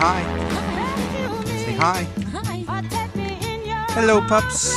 hi. Say hi. Hello, pups.